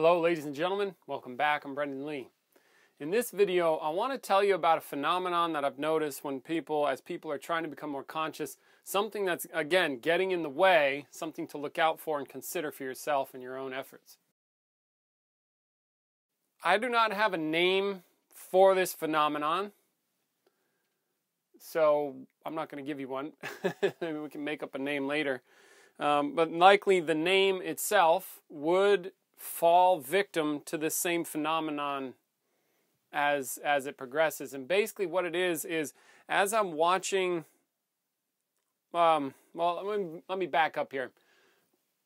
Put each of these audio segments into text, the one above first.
Hello ladies and gentlemen, welcome back. I'm Brendan Lea. In this video, I want to tell you about a phenomenon that I've noticed when people, as people are trying to become more conscious, something that's, again, getting in the way, something to look out for and consider for yourself and your own efforts. I do not have a name for this phenomenon, so I'm not going to give you one. Maybe we can make up a name later. Um, but likely the name itself would fall victim to the same phenomenon as as it progresses. And basically, what it is is as I'm watching. Um, well, let me, let me back up here.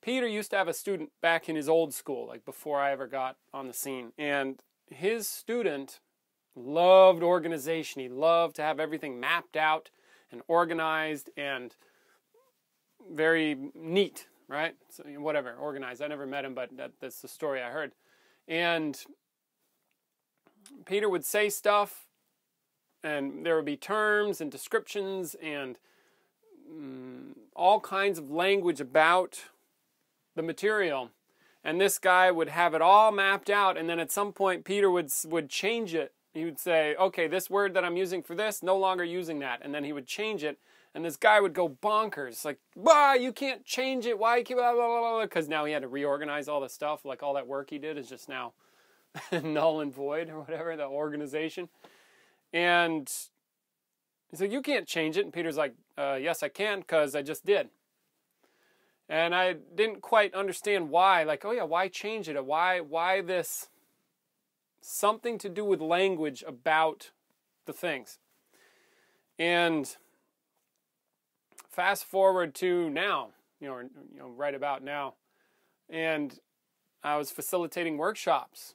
Peter used to have a student back in his old school, like before I ever got on the scene, and his student loved organization. He loved to have everything mapped out and organized and very neat, right? So, whatever, organized. I never met him, but that, that's the story I heard. And Peter would say stuff, and there would be terms and descriptions and mm, all kinds of language about the material. And this guy would have it all mapped out, and then at some point, Peter would would change it. He would say, "Okay, this word that I'm using for this, no longer using that," and then he would change it. And this guy would go bonkers, like, "Bah, you can't change it. Why?" Blah blah blah. Because now he had to reorganize all the stuff. Like all that work he did is just now null and void or whatever, the organization. And he's like, You can't change it. And Peter's like, uh, Yes, I can, because I just did. And I didn't quite understand why. Like, oh yeah, why change it? Why why this something to do with language about the things. And fast forward to now, you know, you know, right about now. And I was facilitating workshops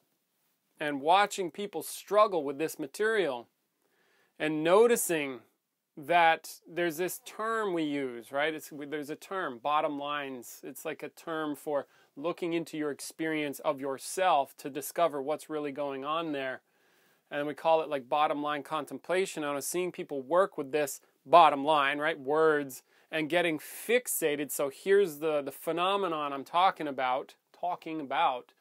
and watching people struggle with this material and noticing that there's this term we use, right? It's, there's a term, bottom lines. It's like a term for looking into your experience of yourself to discover what's really going on there. And we call it like bottom line contemplation. And I was seeing people work with this bottom line, right? Words and getting fixated. So here's the, the phenomenon I'm talking about, talking about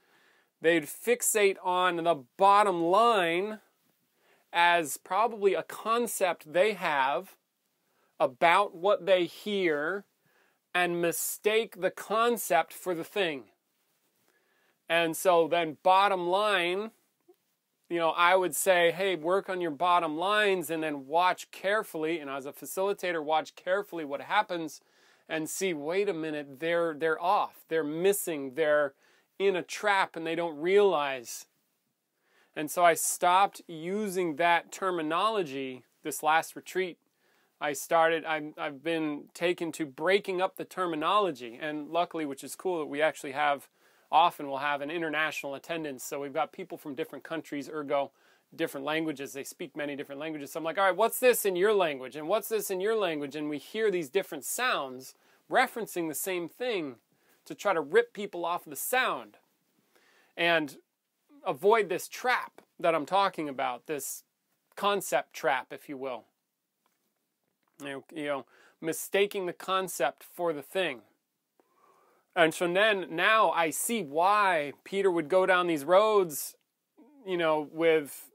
they'd fixate on the bottom line as probably a concept they have about what they hear and mistake the concept for the thing. And so then, bottom line, you know, I would say, hey, work on your bottom lines and then watch carefully. And as a facilitator, watch carefully what happens and see, wait a minute, they're, they're off, they're missing, they're in a trap and they don't realize. And so I stopped using that terminology this last retreat. I started, I'm, I've been taken to breaking up the terminology. And luckily, which is cool, that we actually have, often we'll have an international attendance. So we've got people from different countries, ergo, different languages. They speak many different languages. So I'm like, all right, what's this in your language? And what's this in your language? And we hear these different sounds referencing the same thing to try to rip people off the sound and avoid this trap that I'm talking about, this concept trap, if you will. You know, you know mistaking the concept for the thing. And so then now I see why Peter would go down these roads, you know, with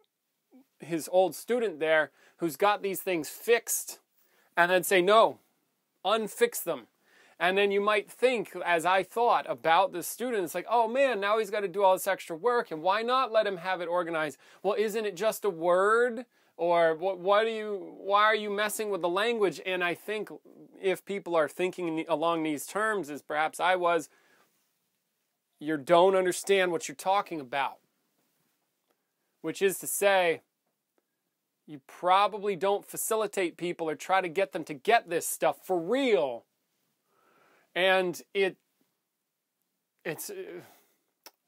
his old student there who's got these things fixed and then say, no, unfix them. And then you might think, as I thought about the student, it's like, oh man, now he's got to do all this extra work, and why not let him have it organized? Well, isn't it just a word? Or what, what do you, why are you messing with the language? And I think if people are thinking along these terms, as perhaps I was, you don't understand what you're talking about. Which is to say, you probably don't facilitate people or try to get them to get this stuff for real and it it's uh,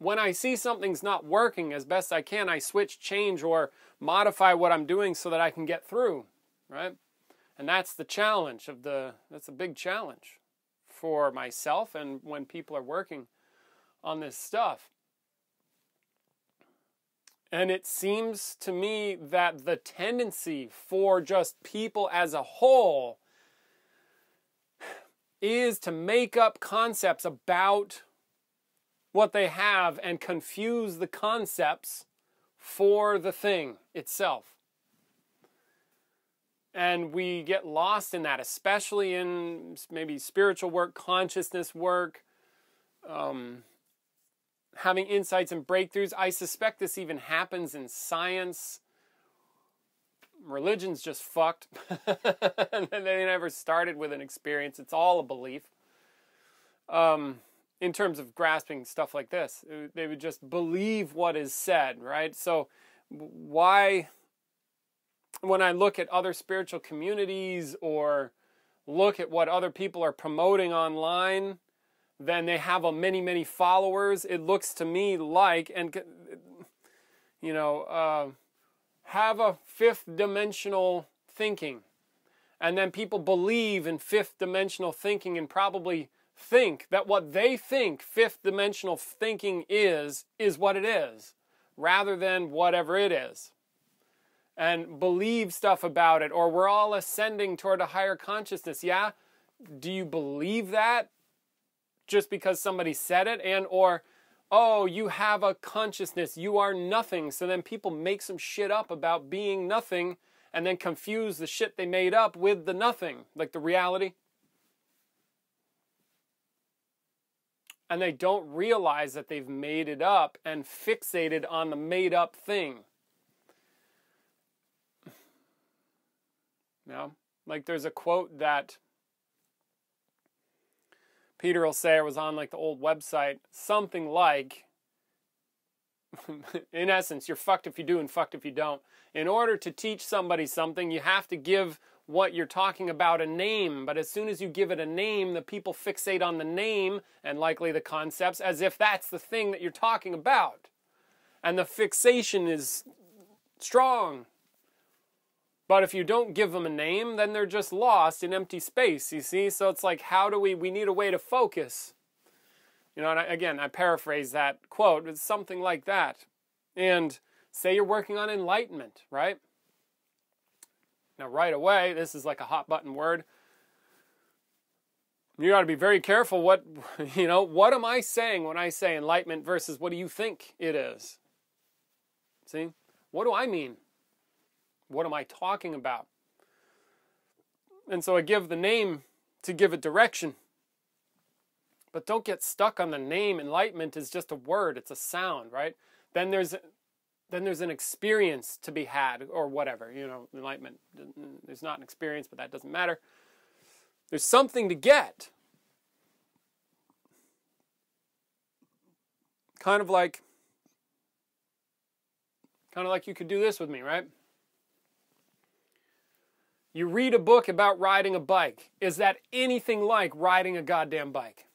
when I see something's not working as best I can, I switch, change, or modify what I'm doing so that I can get through, right? And that's the challenge of the that's a big challenge for myself and when people are working on this stuff. And it seems to me that the tendency for just people as a whole is to make up concepts about what they have and confuse the concepts for the thing itself. And we get lost in that, especially in maybe spiritual work, consciousness work, um, having insights and breakthroughs. I suspect this even happens in science. Religion's just fucked. and they never started with an experience, it's all a belief. Um, in terms of grasping stuff like this, they would just believe what is said, right? So, why when I look at other spiritual communities or look at what other people are promoting online, then they have a many, many followers. It looks to me like, and you know, uh, have a fifth dimensional thinking. And then people believe in fifth dimensional thinking and probably think that what they think fifth dimensional thinking is, is what it is, rather than whatever it is and believe stuff about it, or we're all ascending toward a higher consciousness. Yeah? Do you believe that just because somebody said it? And, or, oh, you have a consciousness, you are nothing. So then people make some shit up about being nothing and then confuse the shit they made up with the nothing, like the reality. And they don't realize that they've made it up and fixated on the made up thing. You know, like there's a quote that Peter will say, was on like the old website, something like, in essence, you're fucked if you do and fucked if you don't. In order to teach somebody something, you have to give what you're talking about a name. But as soon as you give it a name, the people fixate on the name and likely the concepts as if that's the thing that you're talking about. And the fixation is strong. But if you don't give them a name, then they're just lost in empty space, you see? So it's like, how do we, we need a way to focus. You know, and I, again, I paraphrase that quote, it's something like that. And say you're working on enlightenment, right? Now, right away, this is like a hot button word. You got to be very careful what, you know, what am I saying when I say enlightenment versus what do you think it is? See? What do I mean? What am I talking about? And so I give the name to give it direction. But don't get stuck on the name. Enlightenment is just a word, it's a sound, right? Then there's then there's an experience to be had or whatever, you know, enlightenment. Mm, there's not an experience, but that doesn't matter. There's something to get. Kind of like kind of like you could do this with me, right? You read a book about riding a bike. Is that anything like riding a goddamn bike?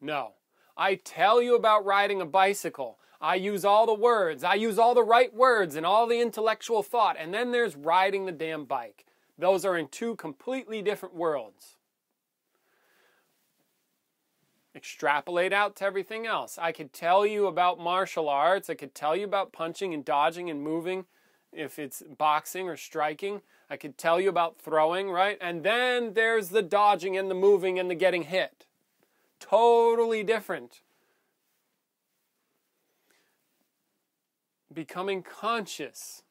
No. I tell you about riding a bicycle. I use all the words. I use all the right words and all the intellectual thought. And then there's riding the damn bike. Those are in two completely different worlds. Extrapolate out to everything else. I could tell you about martial arts. I could tell you about punching and dodging and moving if it's boxing or striking. I could tell you about throwing, right? And then there's the dodging and the moving and the getting hit. Totally different. Becoming conscious.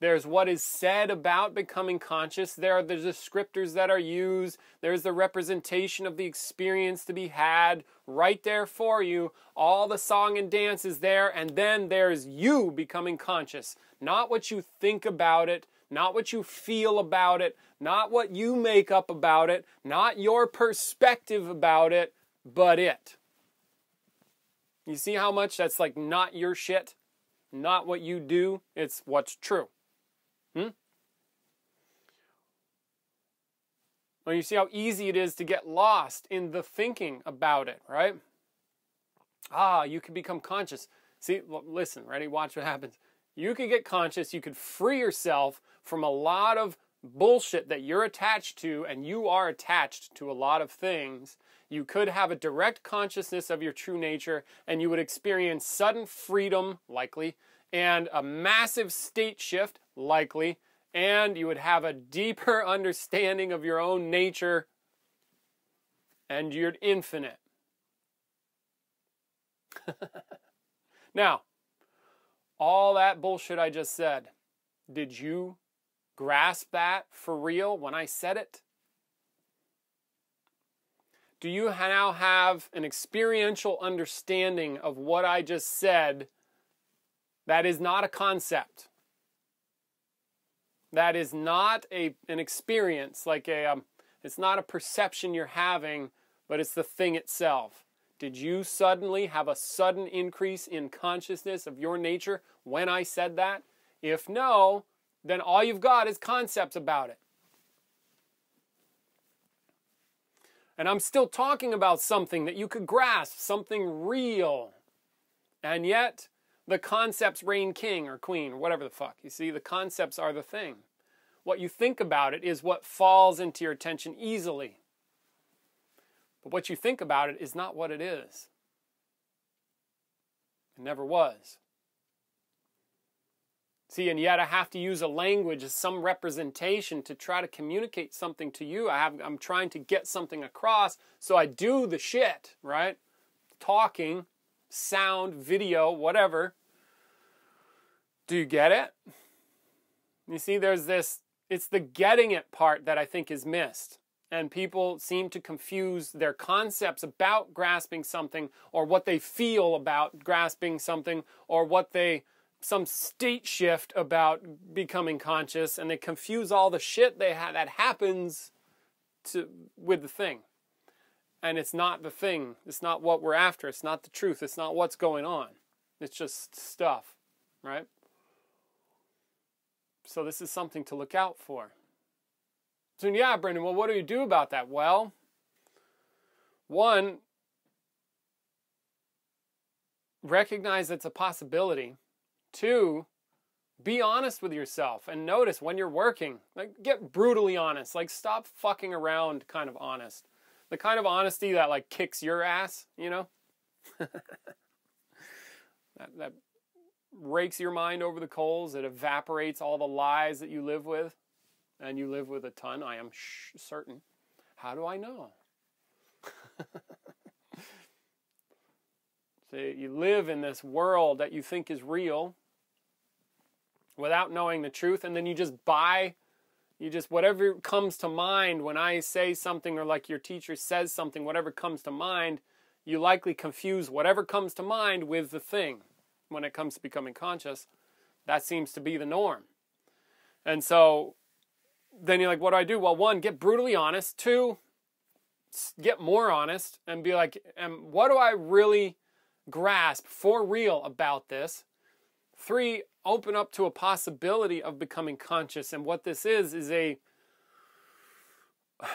There's what is said about becoming conscious. There are the descriptors that are used. There's the representation of the experience to be had right there for you. All the song and dance is there. And then there's you becoming conscious. Not what you think about it, not what you feel about it, not what you make up about it, not your perspective about it, but it. You see how much that's like not your shit, not what you do, it's what's true. Hmm? Well, you see how easy it is to get lost in the thinking about it, right? Ah, you can become conscious. See, listen, ready? Watch what happens. You could get conscious, you could free yourself from a lot of bullshit that you're attached to, and you are attached to a lot of things. You could have a direct consciousness of your true nature, and you would experience sudden freedom, likely, and a massive state shift, likely, and you would have a deeper understanding of your own nature and you're infinite. now, all that bullshit I just said, did you grasp that for real when I said it? Do you now have an experiential understanding of what I just said that is not a concept? That is not a, an experience, like a, um, it's not a perception you're having, but it's the thing itself. Did you suddenly have a sudden increase in consciousness of your nature when I said that? If no, then all you've got is concepts about it. And I'm still talking about something that you could grasp, something real. And yet, the concepts reign king or queen or whatever the fuck. You see, the concepts are the thing. What you think about it is what falls into your attention easily. But what you think about it is not what it is. It never was. See, and yet I have to use a language, some representation to try to communicate something to you. I have, I'm trying to get something across, so I do the shit, right? Talking, sound, video, whatever. Do you get it? You see, there's this, it's the getting it part that I think is missed. And people seem to confuse their concepts about grasping something or what they feel about grasping something or what they some state shift about becoming conscious and they confuse all the shit they ha- that happens to with the thing. And it's not the thing. It's not what we're after. It's not the truth. It's not what's going on. It's just stuff right? So this is something to look out for. So yeah brendan well what do you do about that? Well one recognize it's a possibility Two, be honest with yourself and notice when you're working. Like get brutally honest. Like stop fucking around kind of honest. The kind of honesty that like kicks your ass, you know? that that rakes your mind over the coals, it evaporates all the lies that you live with. And you live with a ton, I am sh- certain. How do I know? so you live in this world that you think is real without knowing the truth and then you just buy you just whatever comes to mind when I say something or like your teacher says something whatever comes to mind you likely confuse whatever comes to mind with the thing when it comes to becoming conscious. That seems to be the norm. And so then you're like what do I do? Well one get brutally honest. Two get more honest and be like and what do I really grasp for real about this three open up to a possibility of becoming conscious. And what this is, is a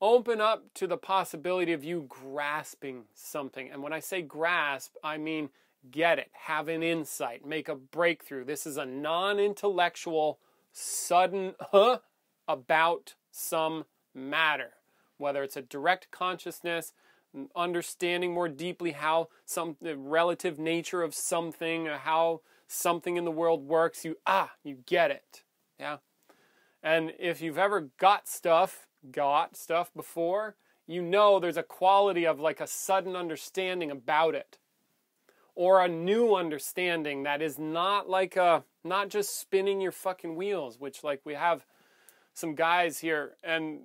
open up to the possibility of you grasping something. And when I say grasp, I mean get it, have an insight, make a breakthrough. This is a non intellectual, sudden huh about some matter, whether it's a direct consciousness, understanding more deeply how some the relative nature of something, how something in the world works, you ah, you get it. Yeah. And if you've ever got stuff, got stuff before, you know there's a quality of like a sudden understanding about it. Or a new understanding that is not like a not just spinning your fucking wheels, which like we have some guys here and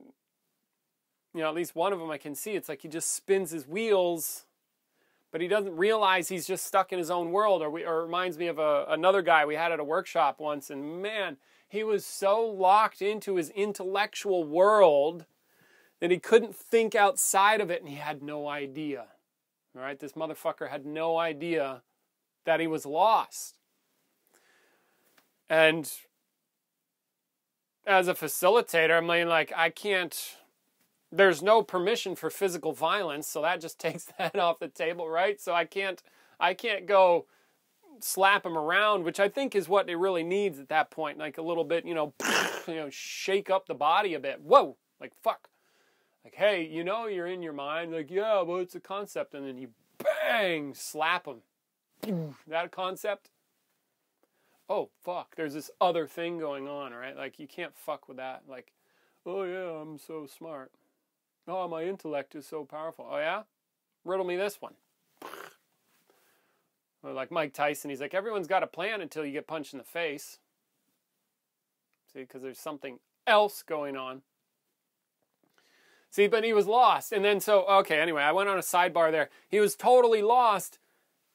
you know, at least one of them I can see. It's like he just spins his wheels, but he doesn't realize he's just stuck in his own world. Or, we, or reminds me of a, another guy we had at a workshop once, and man, he was so locked into his intellectual world that he couldn't think outside of it, and he had no idea. All right, this motherfucker had no idea that he was lost. And as a facilitator, I'm like, I can't there's no permission for physical violence, so that just takes that off the table, right? So I can't I can't go slap him around, which I think is what it really needs at that point, like a little bit, you know, you know, shake up the body a bit. Whoa, like fuck. Like, hey, you know you're in your mind, like, yeah, well it's a concept, and then you bang, slap him. that concept? Oh fuck, there's this other thing going on, right? Like you can't fuck with that. Like, oh yeah, I'm so smart. Oh, my intellect is so powerful. Oh, yeah? Riddle me this one. Or like Mike Tyson, he's like, everyone's got a plan until you get punched in the face. See, because there's something else going on. See, but he was lost. And then, so, okay, anyway, I went on a sidebar there. He was totally lost.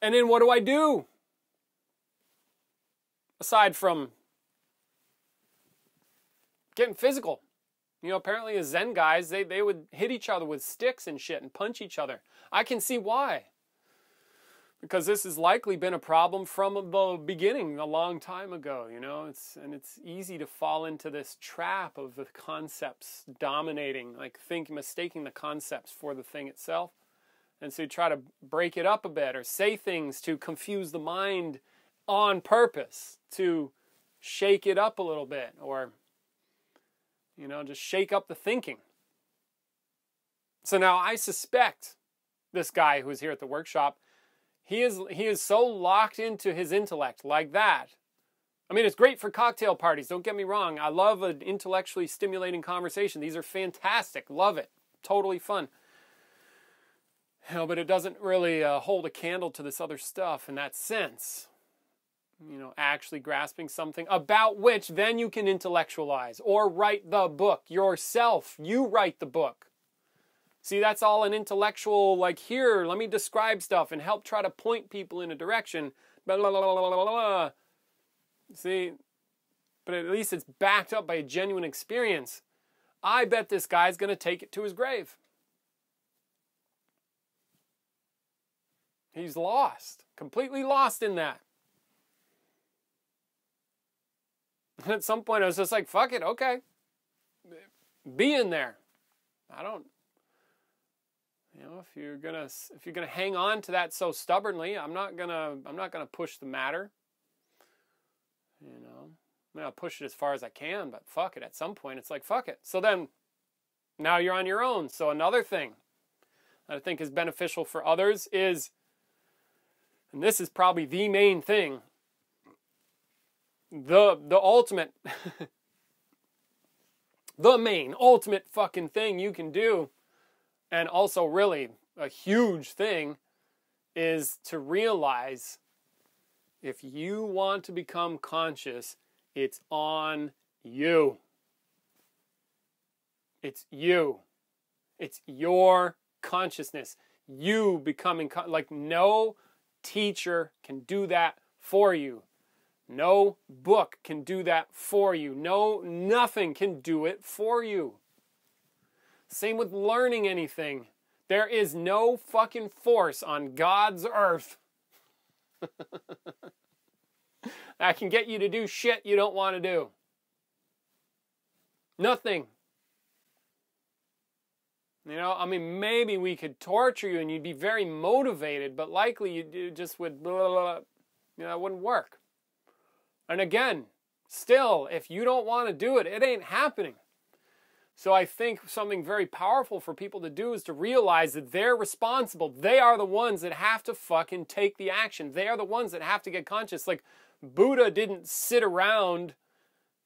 And then what do I do? Aside from getting physical. You know, apparently as Zen guys, they, they would hit each other with sticks and shit and punch each other. I can see why. Because this has likely been a problem from the beginning a long time ago, you know, it's and it's easy to fall into this trap of the concepts dominating, like think mistaking the concepts for the thing itself. And so you try to break it up a bit or say things to confuse the mind on purpose, to shake it up a little bit, or you know, just shake up the thinking. So now I suspect this guy who's here at the workshop, he is he is so locked into his intellect like that. I mean, it's great for cocktail parties. Don't get me wrong. I love an intellectually stimulating conversation. These are fantastic. Love it. Totally fun. You know, but it doesn't really uh, hold a candle to this other stuff in that sense you know, actually grasping something about which then you can intellectualize or write the book yourself. You write the book. See, that's all an intellectual, like, here, let me describe stuff and help try to point people in a direction. Blah, blah, blah, See, but at least it's backed up by a genuine experience. I bet this guy's going to take it to his grave. He's lost, completely lost in that. At some point I was just like, fuck it, okay. Be in there. I don't you know, if you're gonna if you're gonna hang on to that so stubbornly, I'm not gonna I'm not gonna push the matter. You know. I mean, I'll push it as far as I can, but fuck it. At some point, it's like fuck it. So then, now you're on your own. So another thing that I think is beneficial for others is, and this is probably the main thing, the the ultimate the main ultimate fucking thing you can do and also really a huge thing is to realize if you want to become conscious it's on you. It's you. It's your consciousness. You becoming like no teacher can do that for you no book can do that for you. No, nothing can do it for you. Same with learning anything. There is no fucking force on God's earth that can get you to do shit you don't want to do. Nothing. You know, I mean, maybe we could torture you and you'd be very motivated, but likely you just would, blah, blah, blah, you know, it wouldn't work. And again, still, if you don't want to do it, it ain't happening. So I think something very powerful for people to do is to realize that they're responsible. They are the ones that have to fucking take the action. They are the ones that have to get conscious. Like Buddha didn't sit around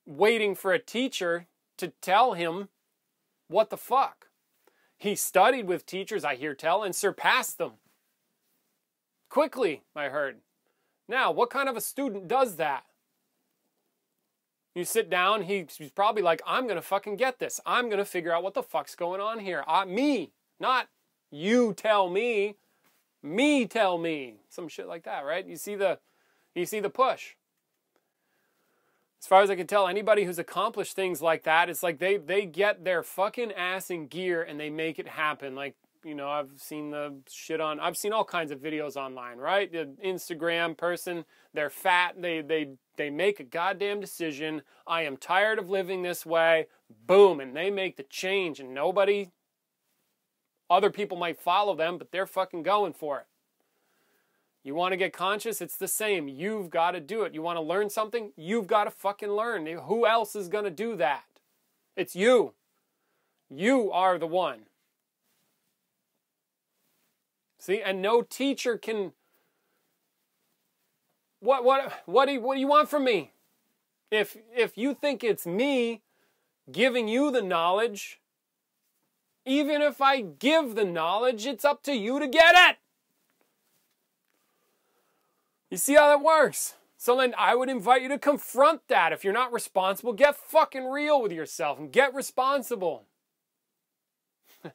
waiting for a teacher to tell him what the fuck. He studied with teachers, I hear tell, and surpassed them. Quickly, I heard. Now, what kind of a student does that? You sit down, he's probably like, I'm going to fucking get this. I'm going to figure out what the fuck's going on here. Uh, me, not you tell me. Me tell me. Some shit like that, right? You see the you see the push. As far as I can tell, anybody who's accomplished things like that, it's like they they get their fucking ass in gear and they make it happen. Like you know, I've seen the shit on. I've seen all kinds of videos online, right? The Instagram person, they're fat. They they they make a goddamn decision. I am tired of living this way. Boom, and they make the change, and nobody. Other people might follow them, but they're fucking going for it. You want to get conscious? It's the same. You've got to do it. You want to learn something? You've got to fucking learn. Who else is going to do that? It's you. You are the one. See, and no teacher can. What what what do you, what do you want from me? If if you think it's me giving you the knowledge, Even if I give the knowledge, it's up to you to get it. You see how that works? So then I would invite you to confront that. If you're not responsible, get fucking real with yourself and get responsible.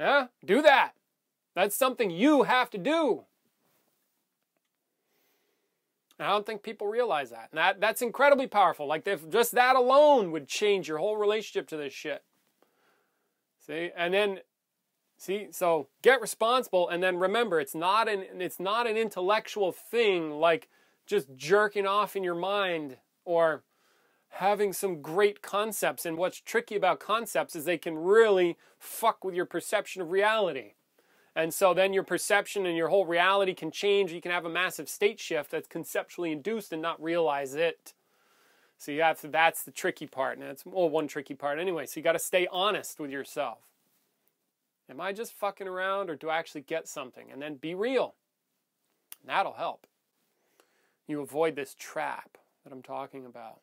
yeah, do that. That's something you have to do. And I don't think people realize that. And that, that's incredibly powerful. Like if just that alone would change your whole relationship to this shit. See? And then see, so get responsible and then remember it's not an it's not an intellectual thing like just jerking off in your mind or having some great concepts. And what's tricky about concepts is they can really fuck with your perception of reality. And so then your perception and your whole reality can change. You can have a massive state shift that's conceptually induced and not realize it. So you have to, that's the tricky part. And that's well, one tricky part anyway. So you got to stay honest with yourself. Am I just fucking around or do I actually get something? And then be real. That'll help. You avoid this trap that I'm talking about.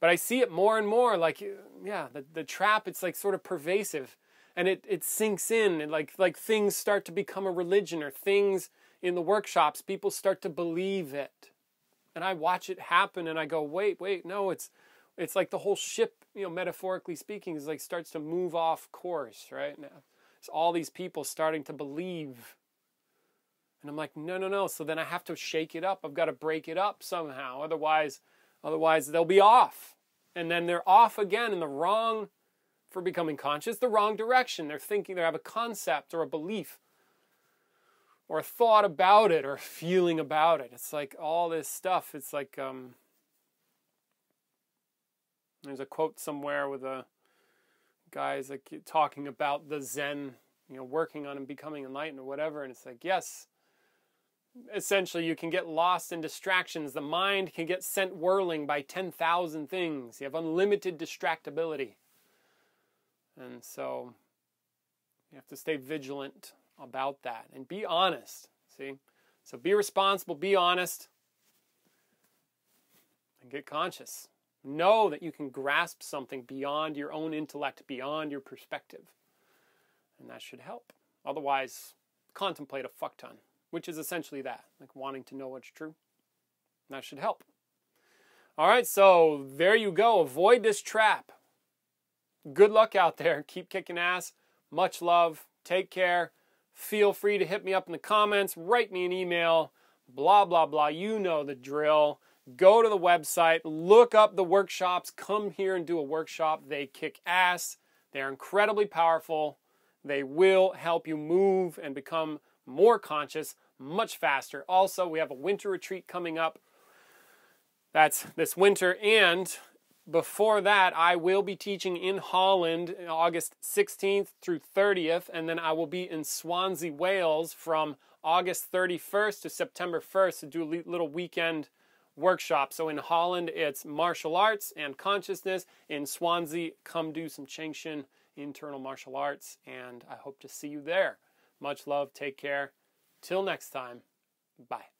But I see it more and more like, yeah, the, the trap, it's like sort of pervasive and it, it sinks in and like like things start to become a religion or things in the workshops people start to believe it. And i watch it happen and i go wait wait no it's it's like the whole ship you know metaphorically speaking is like starts to move off course right now. It's all these people starting to believe. And i'm like no no no so then i have to shake it up. I've got to break it up somehow otherwise otherwise they'll be off. And then they're off again in the wrong for becoming conscious the wrong direction. They're thinking they have a concept or a belief or a thought about it or a feeling about it. It's like all this stuff. It's like um, there's a quote somewhere with a guy's like talking about the Zen, you know, working on and becoming enlightened or whatever, and it's like yes. Essentially, you can get lost in distractions. The mind can get sent whirling by 10,000 things. You have unlimited distractibility. And so you have to stay vigilant about that and be honest. See? So be responsible, be honest, and get conscious. Know that you can grasp something beyond your own intellect, beyond your perspective. And that should help. Otherwise, contemplate a fuck ton, which is essentially that, like wanting to know what's true. That should help. All right, so there you go. Avoid this trap good luck out there. Keep kicking ass. Much love. Take care. Feel free to hit me up in the comments, write me an email, blah, blah, blah. You know the drill. Go to the website, look up the workshops, come here and do a workshop. They kick ass. They're incredibly powerful. They will help you move and become more conscious much faster. Also, we have a winter retreat coming up. That's this winter, and before that, I will be teaching in Holland August 16th through 30th, and then I will be in Swansea, Wales from August 31st to September 1st to do a little weekend workshop. So in Holland, it's martial arts and consciousness. In Swansea, come do some Cheng internal martial arts, and I hope to see you there. Much love, take care. Till next time, bye.